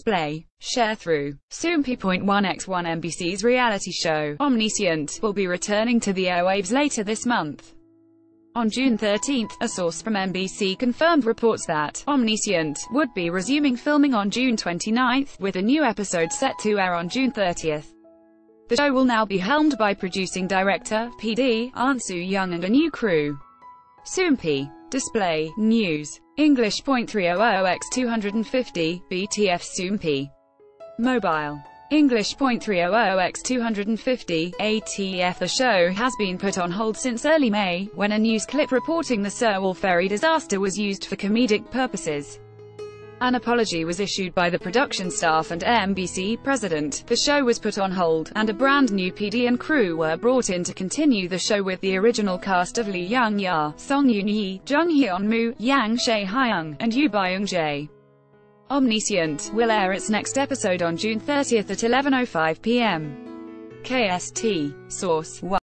display, Sharethrough. Soompi.1x1 MBC's reality show, Omniscient, will be returning to the airwaves later this month. On June 13, a source from MBC confirmed reports that Omniscient would be resuming filming on June 29, with a new episode set to air on June 30. The show will now be helmed by producing director, PD, Ansu Young and a new crew. Soompi. Display, News. English .300x250, BTF Soompi. Mobile. English .300x250, ATF The show has been put on hold since early May, when a news clip reporting the Sewol ferry disaster was used for comedic purposes. An apology was issued by the production staff and MBC president, the show was put on hold, and a brand new PD and crew were brought in to continue the show with the original cast of Lee Young-ja, Song Eun-i, Jun Hyun-moo, Yang Se-hyung, and Yoo Byung-jae. Omniscient will air its next episode on June 30 at 11.05 p.m. KST. Source 1.